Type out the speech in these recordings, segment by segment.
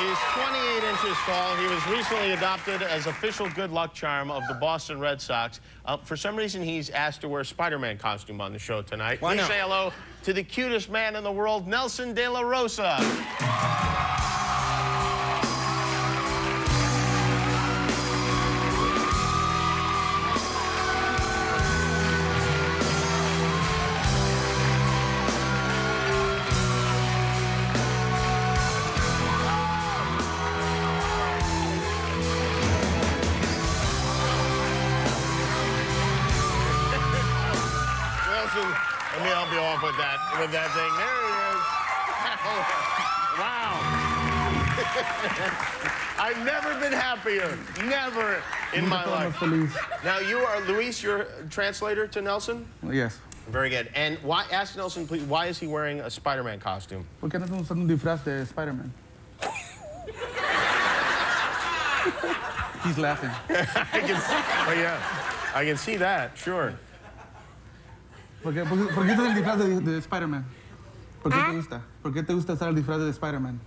is 28 inches tall. He was recently adopted as official good luck charm of the Boston Red Sox. Uh, for some reason, he's asked to wear a Spider-Man costume on the show tonight. Why Please not? say hello to the cutest man in the world, Nelson De La Rosa. Me help you off with that with that thing. There he is. wow. I've never been happier. Never in my life. Now you are Luis, you're translator to Nelson? Yes. Very good. And why ask Nelson, please, why is he wearing a Spider-Man costume? ¿Por qué no usando un disfraz de Spider-Man? He's laughing. I can see, oh yeah. I can see that, sure. ¿Por qué, por, qué- por qué usas el disfraz de, de Spider-Man? ¿Por qué te ¿Ah? gusta? ¿Por qué te gusta usar el disfraz de Spider-Man?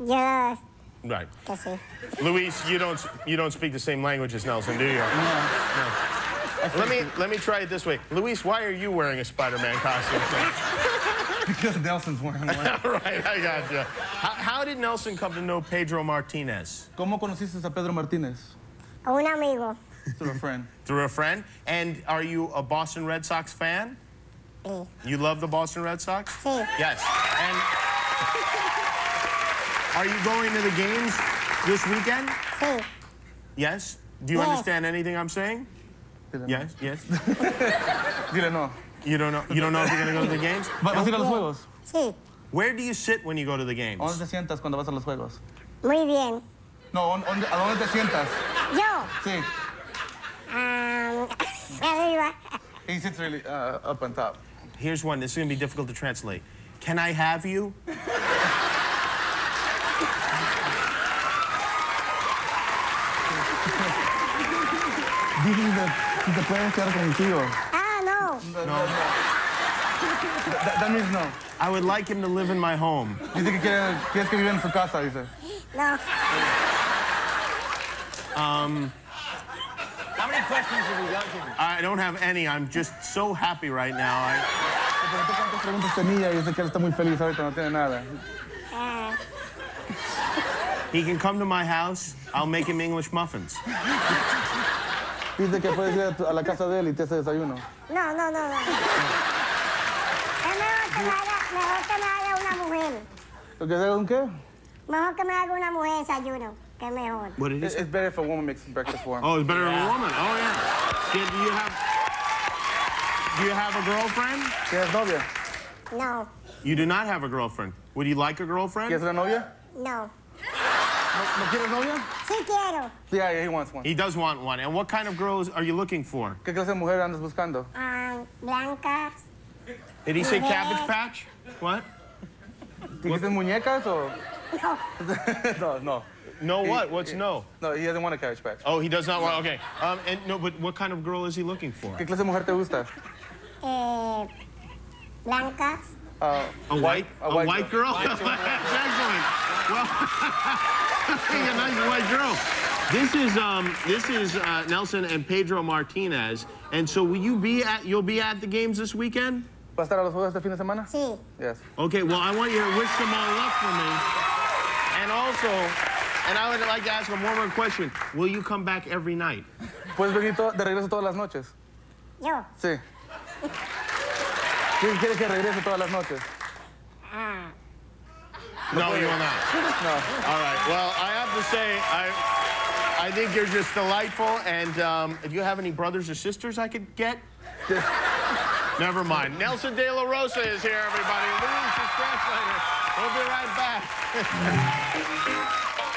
Yo, Right. que sí. Luis, you don't you don't speak the same language as Nelson, do you? No. Let me let me try it this way. Luis, why are you wearing a Spider-Man costume? Because Nelson's wearing one. right, I got you. How, how did Nelson come to know Pedro Martinez? ¿Cómo conociste a Pedro Martínez? A un amigo. Through a friend. Through a friend. And are you a Boston Red Sox fan? Sí. You love the Boston Red Sox? Sí. Yes. And are you going to the games this weekend? Sí. Yes. Do you Yes. understand anything I'm saying? Dile no. Yes. Yes. Dile no. You don't know. You don't know if you're going to go to the games. ¿Va- ¿Vas a ir a los juegos? Sí. Where do you sit when you go to the ¿A dónde games? te sientas cuando vas a los juegos? Muy bien. No, ¿dónde- dónde- ¿a dónde te sientas? Yo. Sí. Um, arriba. He sits really uh, up on top. Here's one. This is going to be difficult to translate. Can I have you? Dice que si te puedes quedar contigo. Ah, no. No. That, that means no. I would like him to live in my home. Dice que quiere, quieres que viva en su casa, dice. No. How many questions have we got here? I don't have any. I'm just so happy right now. I, Pero tú cuántas preguntas tenía y dice que él está muy feliz ahorita, no tiene nada. Ah, he can come to my house. I'll make him English muffins. Dice que puedes ir a, tu- a la casa de él y te hace desayuno. no, no, no, no. Es mejor que me haga, mejor que me haga una mujer. ¿Lo que haga un qué? Mejor que me haga una mujer desayuno. Que es mejor. What did he It's say? it's better if a woman makes breakfast for him. Oh, it's better if a woman. Oh yeah. Do do you have? Do you have a girlfriend? ¿Tienes novia? No. You do not have a girlfriend. Would you like a girlfriend? ¿Quieres una novia? No. ¿No, ¿no quieres novia? Sí quiero. Yeah, yeah, he wants one. He does want one. And what kind of girls are you looking for? ¿Qué clase de mujer andas buscando? Ah, blancas. Did he say Yes. Cabbage Patch? What? ¿Dijiste muñecas o...? No. no, no. No what? What's no? No, he doesn't want a cabbage patch. Oh, he does not want. Okay. Um, and no, but what kind of girl is he looking for? ¿Qué clase de mujer te gusta? Eh, blancas. Uh, A white, a a white white girl. That's excellent. Well, a nice white girl. This is um, this is uh, Nelson and Pedro Martinez. And so, will you be at? You'll be at the games this weekend. ¿Va a estar a los juegos este fin de semana? Sí. Yes. Okay. Well, I want you to wish them all luck for me. And also, and I would like to ask him one more question. Will you come back every night? ¿Puedes venir de regreso todas las noches? Yo. Sí. ¿Quién quiere que regrese todas las noches? Ah. No, you will not. No. All right. Well, I have to say, I, I think you're just delightful. And um, do you have any brothers or sisters I could get? Never mind. Nelson De La Rosa is here, everybody. Luis is translator. We'll be right back.